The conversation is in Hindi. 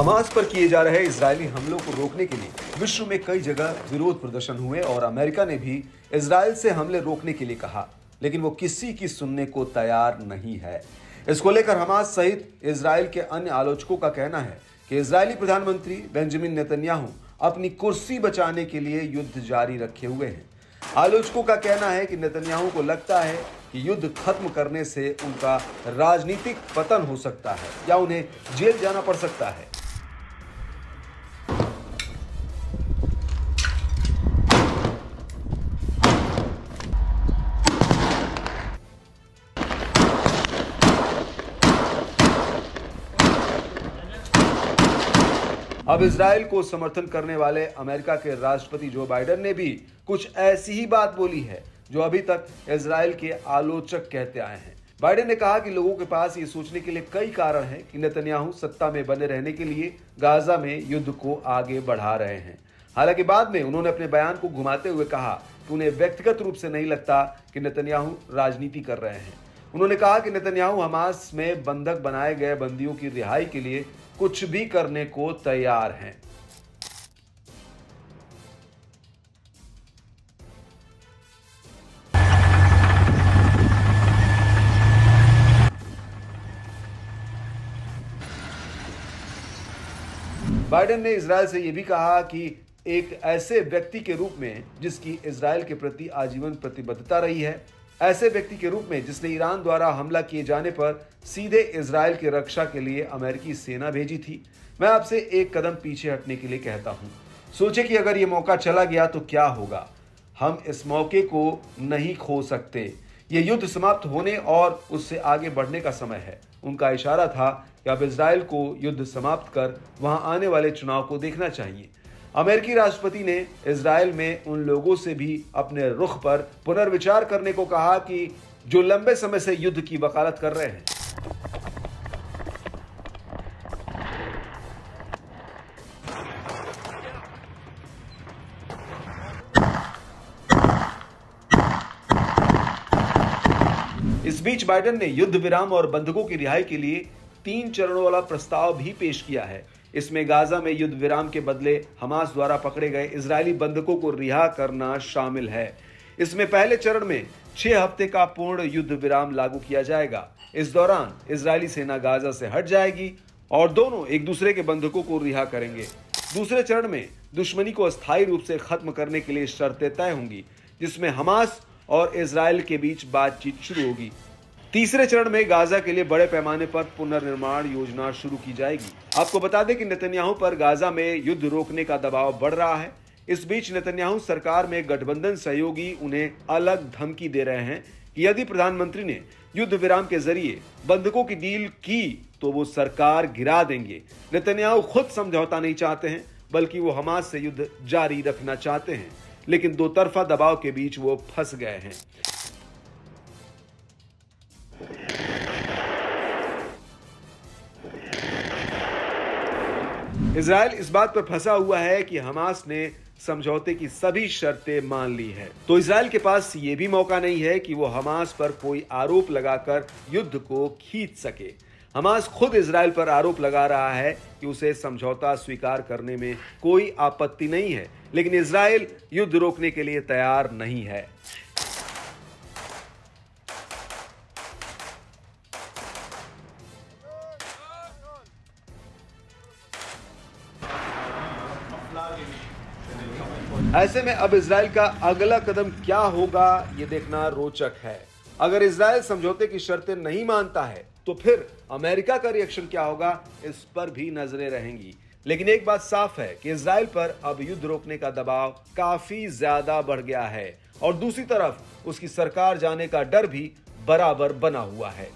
हमास पर किए जा रहे इसराइली हमलों को रोकने के लिए विश्व में कई जगह विरोध प्रदर्शन हुए और अमेरिका ने भी इसराइल से हमले रोकने के लिए कहा, लेकिन वो किसी की सुनने को तैयार नहीं है। इसको लेकर हमास सहित इसराइल के अन्य आलोचकों का कहना है कि इसराइली प्रधानमंत्री बेंजामिन नेतन्याहू अपनी कुर्सी बचाने के लिए युद्ध जारी रखे हुए हैं। आलोचकों का कहना है कि नेतन्याहू को लगता है कि युद्ध खत्म करने से उनका राजनीतिक पतन हो सकता है या उन्हें जेल जाना पड़ सकता है। अब इसराइल को समर्थन करने वाले अमेरिका के राष्ट्रपति जो बाइडेन ने भी कुछ ऐसी ही बात बोली है, जो अभी तक इसराइल के आलोचक कहते आए हैं। बाइडेन ने कहा कि लोगों के पास ये सोचने के लिए कई कारण हैं कि नेतन्याहू सत्ता में बने रहने के लिए गाजा में युद्ध को आगे बढ़ा रहे हैं। हालाँकि बाद में उन्होंने अपने बयान को घुमाते हुए कहा कि उन्हें व्यक्तिगत रूप से नहीं लगता कि नेतन्याहू राजनीति कर रहे हैं। उन्होंने कहा कि नेतन्याहू हमास में बंधक बनाए गए बंदियों की रिहाई के लिए कुछ भी करने को तैयार हैं। बाइडेन ने इसराइल से यह भी कहा कि एक ऐसे व्यक्ति के रूप में जिसकी इसराइल के प्रति आजीवन प्रतिबद्धता रही है ऐसे व्यक्ति के रूप में जिसने ईरान द्वारा हमला किए जाने पर सीधे इसराइल की रक्षा के लिए अमेरिकी सेना भेजी थी। मैं आपसे एक कदम पीछे हटने के लिए कहता हूँ। सोचे कि अगर ये मौका चला गया तो क्या होगा? हम इस मौके को नहीं खो सकते। ये युद्ध समाप्त होने और उससे आगे बढ़ने का समय है। उनका इशारा था कि अब इसराइल को युद्ध समाप्त कर वहाँ आने वाले चुनाव को देखना चाहिए। अमेरिकी राष्ट्रपति ने इसराइल में उन लोगों से भी अपने रुख पर पुनर्विचार करने को कहा कि जो लंबे समय से युद्ध की वकालत कर रहे हैं। इस बीच बाइडेन ने युद्ध विराम और बंधकों की रिहाई के लिए तीन चरणों वाला प्रस्ताव भी पेश किया है। इसमें गाजा में युद्ध विराम के बदले हमास द्वारा पकड़े गए इजरायली बंधकों को रिहा करना शामिल है। इसमें पहले चरण में छह हफ़्ते का पूर्ण युद्ध विराम लागू किया जाएगा। इस दौरान इसराइली सेना गाजा से हट जाएगी और दोनों एक दूसरे के बंधकों को रिहा करेंगे। दूसरे चरण में दुश्मनी को अस्थायी रूप से खत्म करने के लिए शर्तें तय होंगी, जिसमें हमास और इसराइल के बीच बातचीत शुरू होगी। तीसरे चरण में गाजा के लिए बड़े पैमाने पर पुनर्निर्माण योजना शुरू की जाएगी। आपको बता दें कि नेतन्याहू पर गाजा में युद्ध रोकने का दबाव बढ़ रहा है। इस बीच नेतन्याहू सरकार में गठबंधन सहयोगी उन्हें अलग धमकी दे रहे हैं कि यदि प्रधानमंत्री ने युद्ध विराम के ज़रिए बंधकों की डील की तो वो सरकार गिरा देंगे। नेतन्याहू खुद समझौता नहीं चाहते हैं, बल्कि वो हमास से युद्ध जारी रखना चाहते हैं। लेकिन दो तरफा दबाव के बीच वो फंस गए हैं। इसराइल इस बात पर फंसा हुआ है कि हमास ने समझौते की सभी शर्तें मान ली है। तो इसराइल के पास ये भी मौका नहीं है कि वो हमास पर कोई आरोप लगाकर युद्ध को खींच सके। हमास खुद इसराइल पर आरोप लगा रहा है कि उसे समझौता स्वीकार करने में कोई आपत्ति नहीं है, लेकिन इसराइल युद्ध रोकने के लिए तैयार नहीं है। ऐसे में अब इसराइल का अगला कदम क्या होगा, ये देखना रोचक है। अगर इसराइल समझौते की शर्तें नहीं मानता है तो फिर अमेरिका का रिएक्शन क्या होगा, इस पर भी नज़रें रहेंगी। लेकिन एक बात साफ़ है कि इसराइल पर अब युद्ध रोकने का दबाव काफ़ी ज़्यादा बढ़ गया है। और दूसरी तरफ़, उसकी सरकार जाने का डर भी बराबर बना हुआ है।